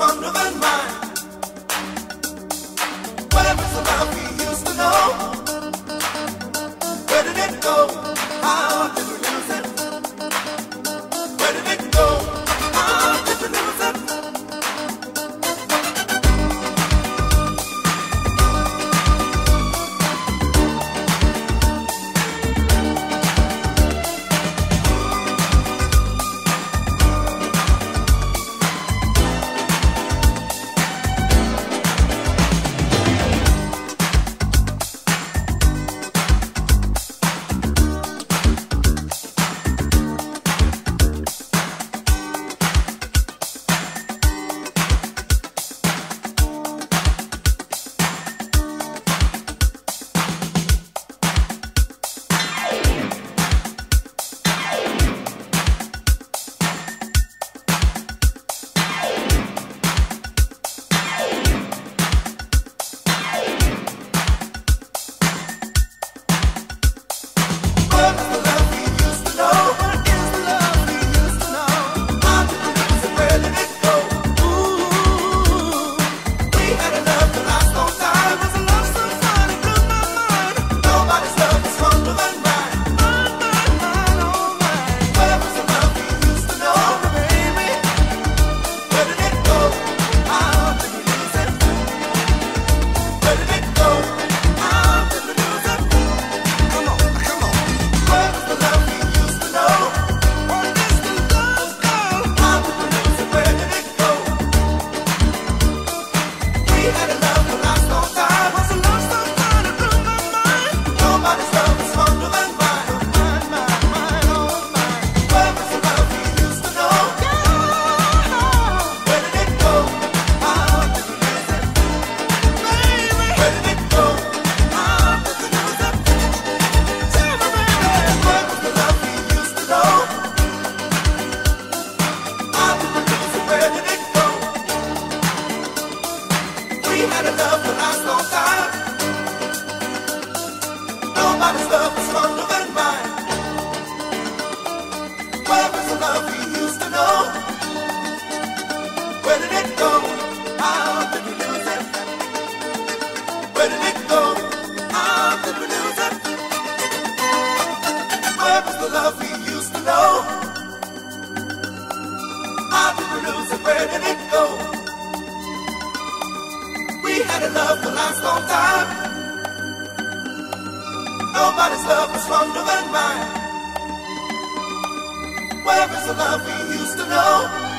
We used to know. Where did it go? love we used to know. How did we lose it? Where did it go? We had a love that lasts long time. Nobody's love was stronger than mine. Where is the love we used to know?